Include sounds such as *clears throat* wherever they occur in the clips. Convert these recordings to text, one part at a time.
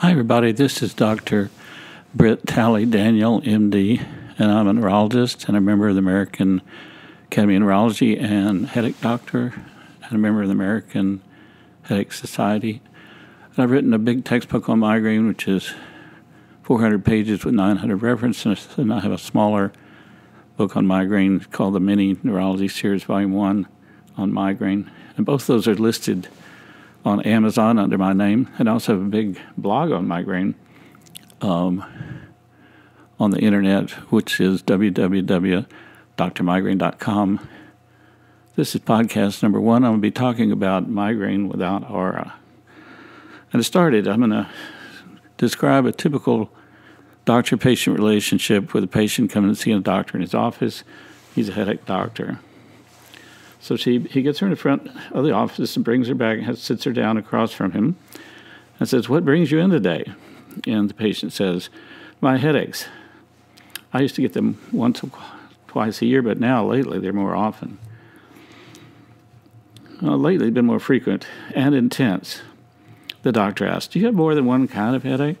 Hi, everybody. This is Dr. Britt Talley Daniel, MD, and I'm a neurologist and a member of the American Academy of Neurology and headache doctor and a member of the American Headache Society. And I've written a big textbook on migraine, which is 400 pages with 900 references, and I have a smaller book on migraine called the Mini Neurology Series Volume 1 on migraine. And both those are listed on Amazon under my name, and I also have a big blog on migraine um, on the internet, which is www.drmigraine.com. This is podcast number one. I'm going to be talking about migraine without aura. And to start it, I'm going to describe a typical doctor patient relationship with a patient coming to see a doctor in his office. He's a headache doctor. So she, he gets her in the front of the office and brings her back and sits her down across from him and says, What brings you in today? And the patient says, My headaches. I used to get them once or twice a year, but now lately they're more often. Well, lately been more frequent and intense. The doctor asked, Do you have more than one kind of headache?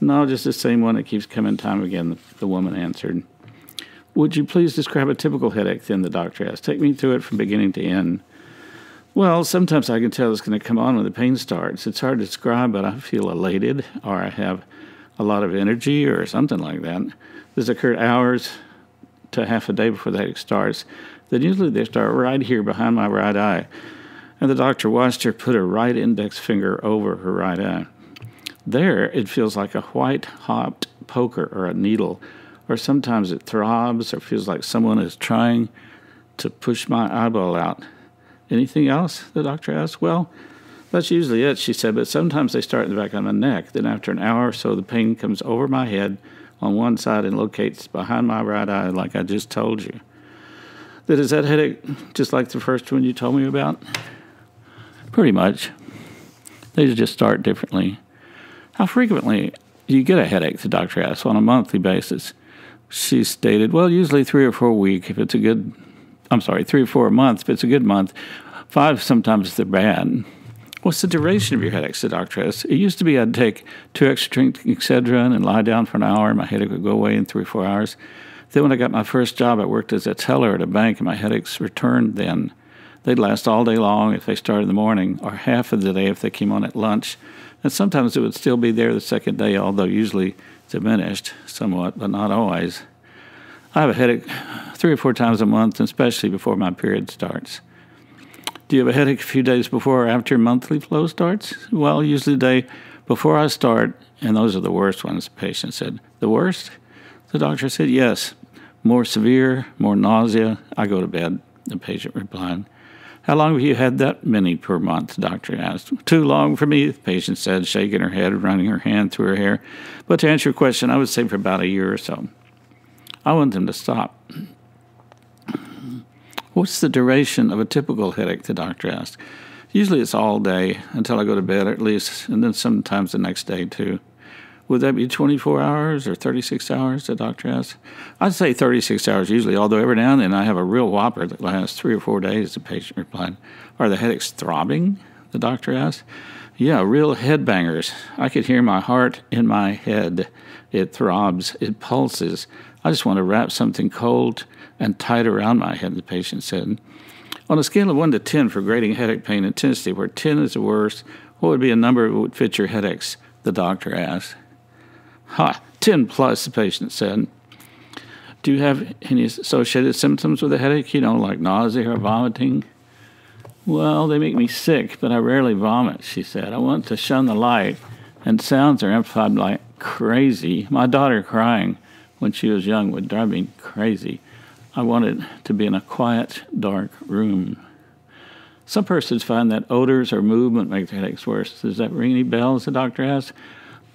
No, just the same one that keeps coming time again, the woman answered. Would you please describe a typical headache? Then the doctor asked. Take me through it from beginning to end. Well, sometimes I can tell it's going to come on when the pain starts. It's hard to describe, but I feel elated or I have a lot of energy or something like that. This occurred hours to half a day before the headache starts. Then usually they start right here behind my right eye. And the doctor watched her put her right index finger over her right eye. There, it feels like a white hot poker or a needle or sometimes it throbs or feels like someone is trying to push my eyeball out. Anything else? The doctor asked. Well, that's usually it, she said, but sometimes they start in the back of my neck. Then, after an hour or so, the pain comes over my head on one side and locates behind my right eye, like I just told you. That is that headache just like the first one you told me about? Pretty much. They just start differently. How frequently do you get a headache? The doctor asked. On a monthly basis she stated, well, usually three or four a week if it's a good, I'm sorry, three or four a month if it's a good month. Five sometimes they're bad. What's the duration of your headaches? The doctor asked. It used to be I'd take two extra Excedrin and lie down for an hour, and my headache would go away in three or four hours. Then, when I got my first job, I worked as a teller at a bank, and my headaches returned then. They'd last all day long if they started in the morning, or half of the day if they came on at lunch. And sometimes it would still be there the second day, although usually diminished somewhat, but not always. I have a headache three or four times a month, especially before my period starts. Do you have a headache a few days before or after your monthly flow starts? Well, usually the day before I start, and those are the worst ones, the patient said. The worst? The doctor said, yes. More severe, more nausea. I go to bed, the patient replied. How long have you had that many per month? The doctor asked. Too long for me, the patient said, shaking her head, and running her hand through her hair. But to answer your question, I would say for about a year or so. I want them to stop. What's the duration of a typical headache? The doctor asked. Usually it's all day until I go to bed, at least, and then sometimes the next day too. Would that be 24 hours or 36 hours? The doctor asked. I'd say 36 hours usually, although every now and then I have a real whopper that lasts three or four days, the patient replied. Are the headaches throbbing? The doctor asked. Yeah, real head bangers. I could hear my heart in my head. It throbs, it pulses. I just want to wrap something cold and tight around my head, the patient said. On a scale of 1 to 10 for grading headache pain intensity, where 10 is the worst, what would be a number that would fit your headaches? The doctor asked. Ha, 10 plus, the patient said. Do you have any associated symptoms with a headache? You know, like nausea or vomiting? Well, they make me sick, but I rarely vomit, she said. I want to shun the light, and sounds are amplified like crazy. My daughter crying when she was young would drive me crazy. I wanted to be in a quiet, dark room. Some persons find that odors or movement make their headaches worse. Does that ring any bells? The doctor asked.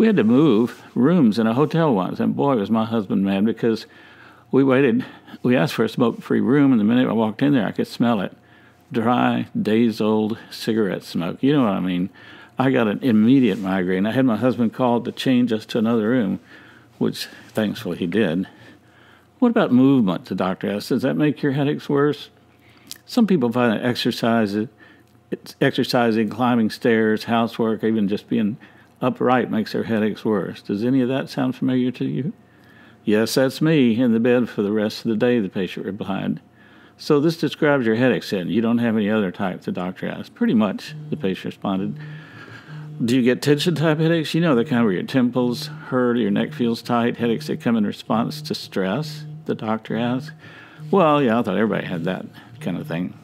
We had to move rooms in a hotel once, and boy, was my husband mad because we waited. We asked for a smoke free room, and the minute I walked in there, I could smell it dry, days old cigarette smoke. You know what I mean? I got an immediate migraine. I had my husband called to change us to another room, which thankfully he did. What about movement? The doctor asked. Does that make your headaches worse? Some people find that exercise, exercising, climbing stairs, housework, even just being upright makes their headaches worse. Does any of that sound familiar to you? Yes, that's me in the bed for the rest of the day, the patient replied. So this describes your headache then. You don't have any other type, the doctor asked. Pretty much, the patient responded. Do you get tension type headaches? You know, the kind where your temples hurt, your neck feels tight, headaches that come in response to stress, the doctor asked. Well, yeah, I thought everybody had that kind of thing.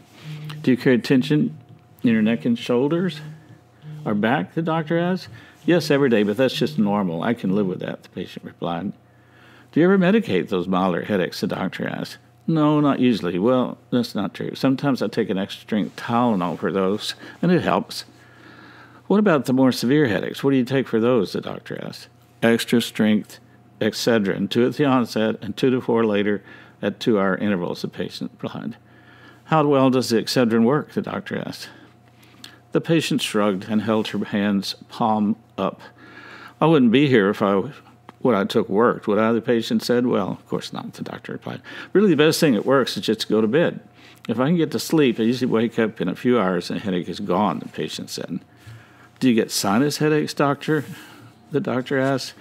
Do you carry tension in your neck and shoulders or back, the doctor asked. Yes, every day, but that's just normal. I can live with that, the patient replied. Do you ever medicate those milder headaches? The doctor asked. No, not usually. Well, that's not true. Sometimes I take an extra strength Tylenol for those, and it helps. What about the more severe headaches? What do you take for those? The doctor asked. Extra strength Excedrin, two at the onset and two to four later at two hour intervals, the patient replied. How well does the Excedrin work? The doctor asked. The patient shrugged and held her hands palm up. I wouldn't be here if I what I took worked. What I, the patient said, well, of course not, the doctor replied. Really, the best thing that works is just to go to bed. If I can get to sleep, I usually wake up in a few hours and the headache is gone, the patient said. Do you get sinus headaches, doctor? The doctor asked.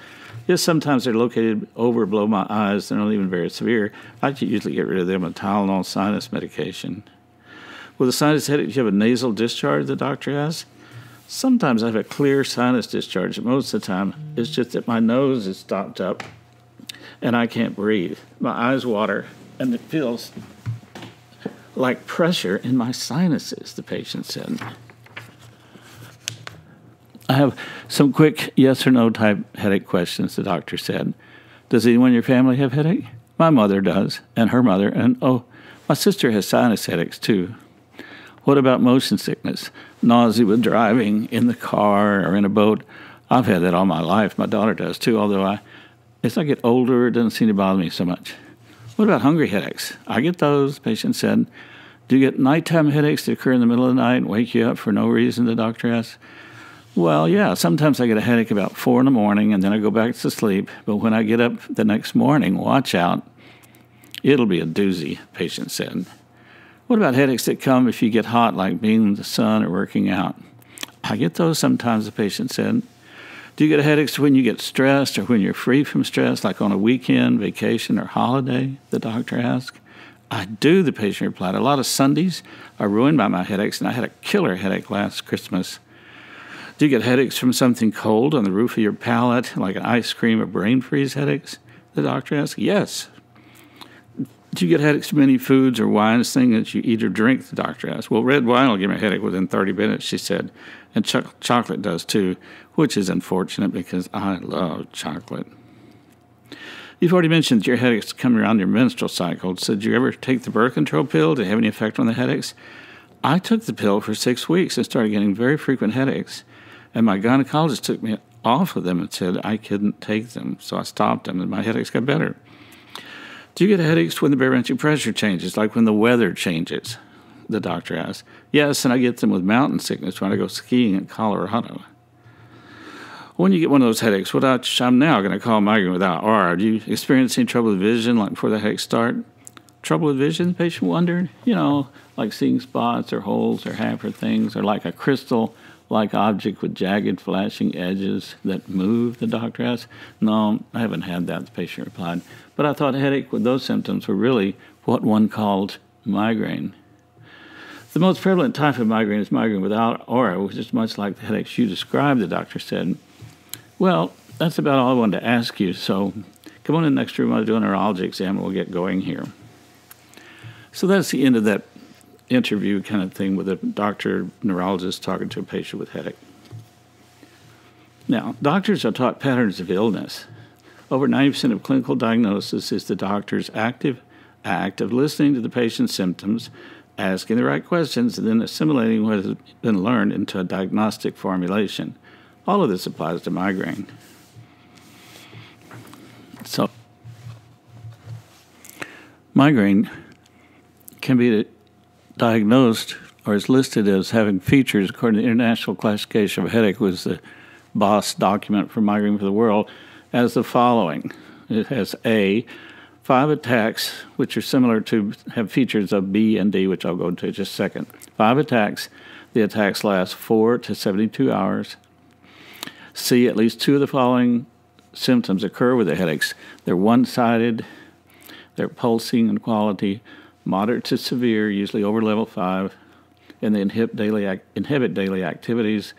Yes, sometimes they're located over below my eyes. They're not even very severe. I can usually get rid of them with Tylenol sinus medication. With a sinus headache, do you have a nasal discharge, the doctor asked. Sometimes I have a clear sinus discharge. Most of the time, it's just that my nose is stopped up and I can't breathe. My eyes water and it feels like pressure in my sinuses, the patient said. I have some quick yes or no type headache questions, the doctor said. Does anyone in your family have headache? My mother does, and her mother, and oh, my sister has sinus headaches too. What about motion sickness? Nausea with driving in the car or in a boat? I've had that all my life. My daughter does too, although I, as I get older, it doesn't seem to bother me so much. What about hungry headaches? I get those, patient said. Do you get nighttime headaches that occur in the middle of the night and wake you up for no reason? The doctor asked. Well, yeah, sometimes I get a headache about four in the morning and then I go back to sleep. But when I get up the next morning, watch out. It'll be a doozy, patient said. What about headaches that come if you get hot, like being in the sun or working out? I get those sometimes, the patient said. Do you get headaches when you get stressed or when you're free from stress, like on a weekend, vacation, or holiday? The doctor asked. I do, the patient replied. A lot of Sundays are ruined by my headaches, and I had a killer headache last Christmas. Do you get headaches from something cold on the roof of your palate, like an ice cream or brain freeze headaches? The doctor asked. Yes. Do you get headaches from any foods or wines, things that you eat or drink? The doctor asked. Well, red wine will give me a headache within 30 minutes, she said. And ch- chocolate does too, which is unfortunate because I love chocolate. You've already mentioned that your headaches come around your menstrual cycle. So, did you ever take the birth control pill? Did it have any effect on the headaches? I took the pill for six weeks and started getting very frequent headaches. And my gynecologist took me off of them and said I couldn't take them. So I stopped them and my headaches got better. Do you get headaches when the barometric pressure changes, like when the weather changes? The doctor asked. Yes, and I get them with mountain sickness when I go skiing in Colorado. When you get one of those headaches, what I, I'm now going to call migraine without aura. Do you experience any trouble with vision, like before the headaches start? Trouble with vision, the patient wondered. You know, like seeing spots or holes or half or things, or like a crystal like object with jagged, flashing edges that move, the doctor asked. No, I haven't had that, the patient replied. But I thought headache with those symptoms were really what one called migraine. The most prevalent type of migraine is migraine without aura, which is much like the headaches you described, the doctor said. Well, that's about all I wanted to ask you, so come on in the next room. I'll do a neurology exam and we'll get going here. So that's the end of that interview kind of thing with a doctor, neurologist talking to a patient with headache. Now, doctors are taught patterns of illness. Over 90% of clinical diagnosis is the doctor's active act of listening to the patient's symptoms, asking the right questions, and then assimilating what has been learned into a diagnostic formulation. All of this applies to migraine. So, migraine can be diagnosed or is listed as having features according to the International Classification of Headache was the BOSS document for Migraine for the World as the following. It has A, five attacks, which are similar to have features of B and D, which I'll go into in just a second. Five attacks. The attacks last four to 72 hours. C, at least two of the following symptoms occur with the headaches. They're one sided, they're pulsing in quality, moderate to severe, usually over level five, and they inhibit daily, inhibit daily activities,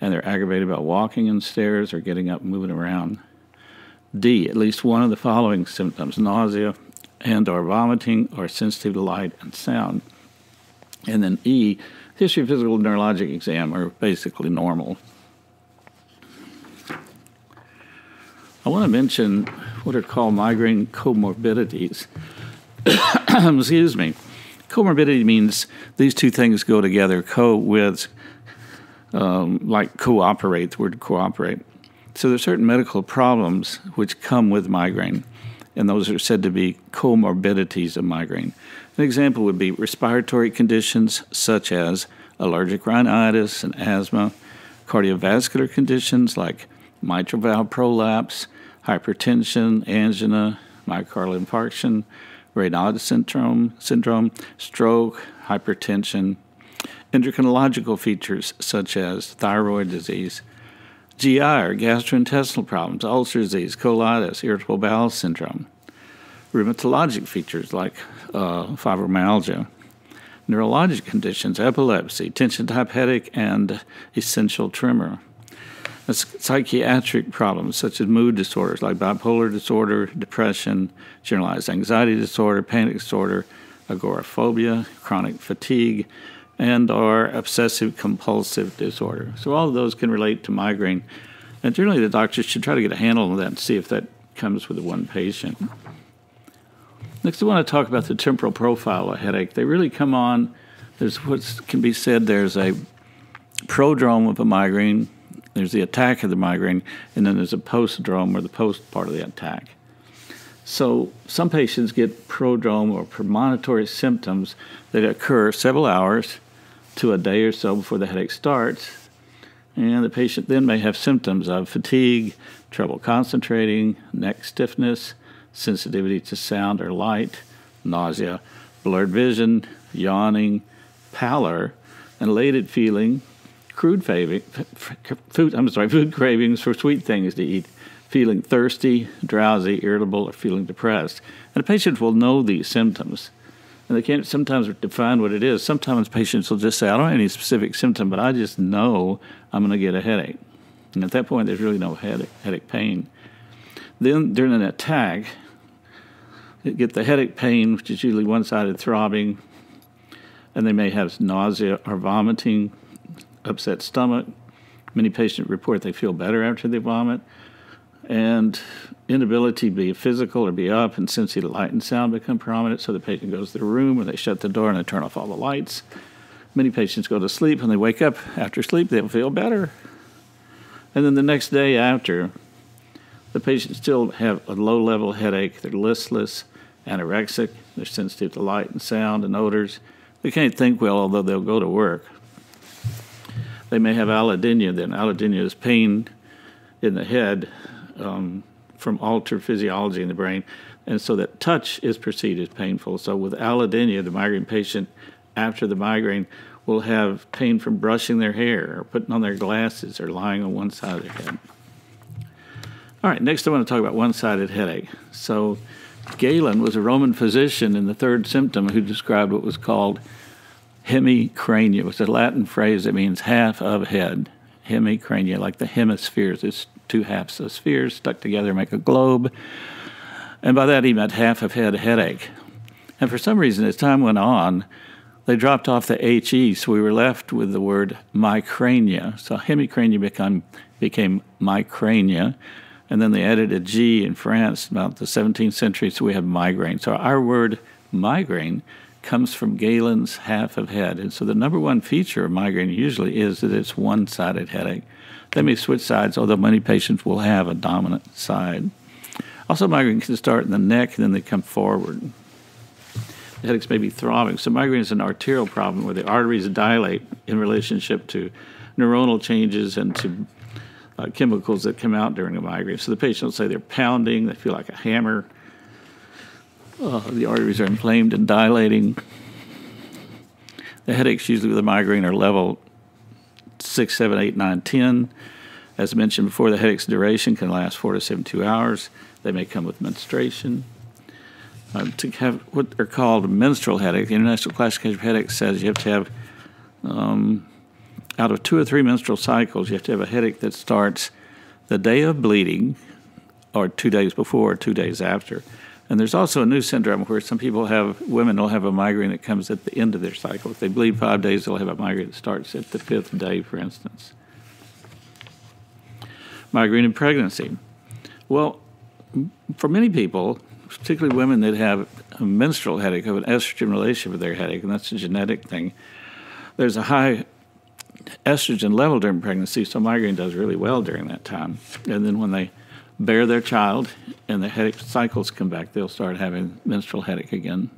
and they're aggravated by walking in stairs or getting up and moving around. D, at least one of the following symptoms nausea and or vomiting or sensitive to light and sound. And then E, history of physical neurologic exam are basically normal. I want to mention what are called migraine comorbidities. *coughs* *clears throat* Excuse me. Comorbidity means these two things go together, co with, um, like cooperate, the word cooperate. So there are certain medical problems which come with migraine, and those are said to be comorbidities of migraine. An example would be respiratory conditions such as allergic rhinitis and asthma, cardiovascular conditions like mitral valve prolapse, hypertension, angina, myocardial infarction, Raynaud syndrome, syndrome, stroke, hypertension, endocrinological features such as thyroid disease, GI or gastrointestinal problems, ulcer disease, colitis, irritable bowel syndrome, rheumatologic features like uh, fibromyalgia, neurologic conditions, epilepsy, tension type headache, and essential tremor. Psychiatric problems such as mood disorders like bipolar disorder, depression, generalized anxiety disorder, panic disorder, agoraphobia, chronic fatigue, and or obsessive compulsive disorder. So all of those can relate to migraine. And generally the doctor should try to get a handle on that and see if that comes with one patient. Next, I want to talk about the temporal profile of a headache. They really come on. There's what can be said. There's a prodrome of a migraine. There's the attack of the migraine, and then there's a postdrome or the post part of the attack. So some patients get prodrome or premonitory symptoms that occur several hours to a day or so before the headache starts, and the patient then may have symptoms of fatigue, trouble concentrating, neck stiffness, sensitivity to sound or light, nausea, blurred vision, yawning, pallor, and elated feeling, crude food, I'm sorry, food cravings for sweet things to eat, feeling thirsty, drowsy, irritable, or feeling depressed. And the patient will know these symptoms. And they can't sometimes define what it is. Sometimes patients will just say, I don't have any specific symptom, but I just know I'm going to get a headache. And at that point, there's really no headache, headache pain. Then during an attack, get the headache pain, which is usually one sided throbbing, and they may have nausea or vomiting, upset stomach. Many patients report they feel better after they vomit, and inability to be physical or be up and sensitive to light and sound become prominent. So the patient goes to the room or they shut the door and they turn off all the lights. Many patients go to sleep and they wake up after sleep, they'll feel better. And then the next day after, the patients still have a low level headache, they're listless, anorexic, they're sensitive to light and sound and odors. They can't think well, although they'll go to work. They may have allodynia, then allodynia is pain in the head um, from altered physiology in the brain. And so that touch is perceived as painful. So with allodynia, the migraine patient after the migraine will have pain from brushing their hair or putting on their glasses or lying on one side of their head. All right, next I want to talk about one sided headache. So Galen was a Roman physician in the third symptom who described what was called hemicrania, which is a Latin phrase that means half of head. Hemicrania, like the hemispheres. It's two halves of spheres stuck together make a globe. And by that he meant half of head headache. And for some reason, as time went on, they dropped off the HE, so we were left with the word micrania. So hemicrania become, became micrania. And then they added a G in France about the 17th century, so we have migraine. So our word migraine comes from Galen's half of head. And so the number one feature of migraine usually is that it's one sided headache. They may switch sides, although many patients will have a dominant side. Also, migraine can start in the neck and then they come forward. The headaches may be throbbing. So, migraine is an arterial problem where the arteries dilate in relationship to neuronal changes and to uh, chemicals that come out during a migraine. So, the patient will say they're pounding, they feel like a hammer uh, the arteries are inflamed and dilating. The headaches, usually with a migraine, are level 6, 7, 8, 9, 10. As mentioned before, the headache's duration can last four to 72 hours. They may come with menstruation. Uh, to have what are called menstrual headaches, the International Classification of Headaches says you have to have, um, out of two or three menstrual cycles, you have to have a headache that starts the day of bleeding, or two days before, or two days after. And there's also a new syndrome where some people have, women will have a migraine that comes at the end of their cycle. If they bleed five days, they'll have a migraine that starts at the fifth day, for instance. Migraine in pregnancy. Well, for many people, particularly women that have a menstrual headache, have an estrogen relationship with their headache, and that's a genetic thing. There's a high estrogen level during pregnancy, so migraine does really well during that time. And then when they bear their child and the headache cycles come back, they'll start having menstrual headache again.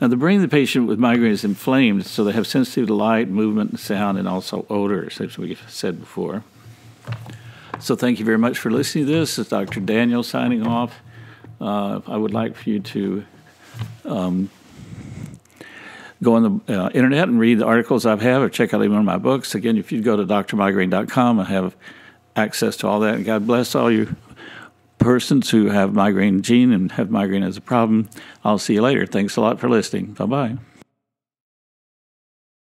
Now, the brain of the patient with migraine is inflamed, so they have sensitivity to light, movement, and sound, and also odors, as we've said before. So, thank you very much for listening to this. Is Dr. Daniel signing off. Uh, I would like for you to um, go on the uh, internet and read the articles I have had or check out even one of my books. Again, if you go to drmigraine.com, I have access to all that. And God bless all you persons who have migraine gene and have migraine as a problem. I'll see you later. Thanks a lot for listening. Bye bye.